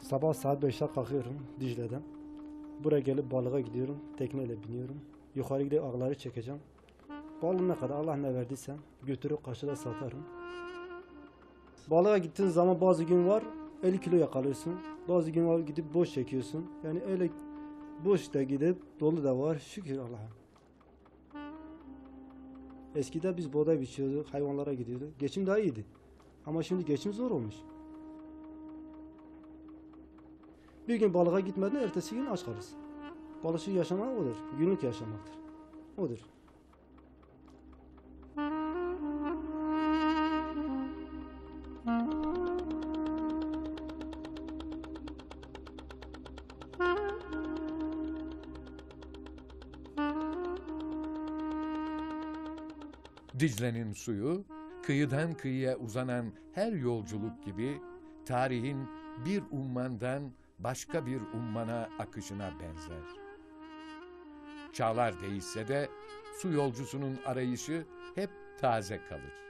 Sabah saat 5'te kalkıyorum Dicle'den. Buraya gelip balığa gidiyorum. Tekneyle biniyorum. Yukarı gidip ağları çekeceğim. Balığın ne kadar Allah ne verdiyse götürüp karşıda satarım. Balığa gittiğin zaman bazı gün var 50 kilo yakalıyorsun. Bazı gün var gidip boş çekiyorsun. Yani öyle boş da gidip dolu da var. Şükür Allah'a. Eskide biz buğday biçiyorduk, hayvanlara gidiyorduk. Geçim daha iyiydi. Ama şimdi geçim zor olmuş. Bir gün balığa gitmeden ertesi gün aç kalırsın. Balıkçı yaşamak odur. Günlük yaşamaktır. Odur. Dicle'nin suyu, kıyıdan kıyıya uzanan her yolculuk gibi tarihin bir ummandan başka bir ummana akışına benzer. Çağlar değişse de su yolcusunun arayışı hep taze kalır.